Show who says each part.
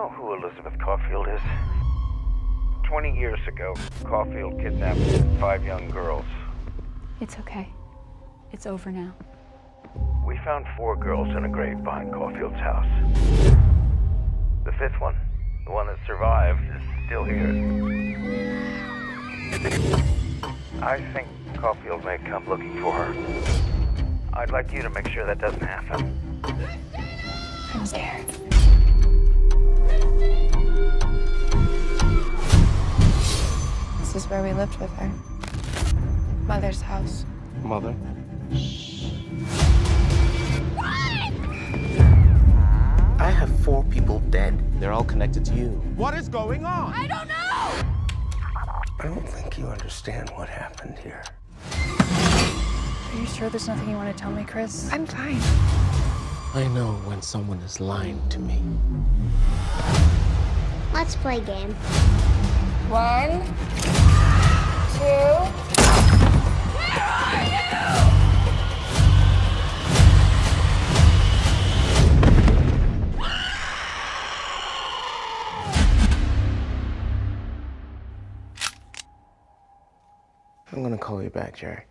Speaker 1: know who Elizabeth Caulfield is? Twenty years ago, Caulfield kidnapped five young girls.
Speaker 2: It's okay. It's over now.
Speaker 1: We found four girls in a grave behind Caulfield's house. The fifth one, the one that survived, is still here. I think Caulfield may come looking for her. I'd like you to make sure that doesn't happen.
Speaker 2: I'm scared.
Speaker 3: Where we lived with her. Mother's house.
Speaker 4: Mother? Shh.
Speaker 5: I have four people dead.
Speaker 4: They're all connected to you.
Speaker 6: What is going on?
Speaker 3: I don't know!
Speaker 1: I don't think you understand what happened here.
Speaker 3: Are you sure there's nothing you want to tell me, Chris? I'm fine.
Speaker 4: I know when someone is lying to me.
Speaker 7: Let's play a game.
Speaker 3: One,
Speaker 4: I'm gonna call you back, Jerry.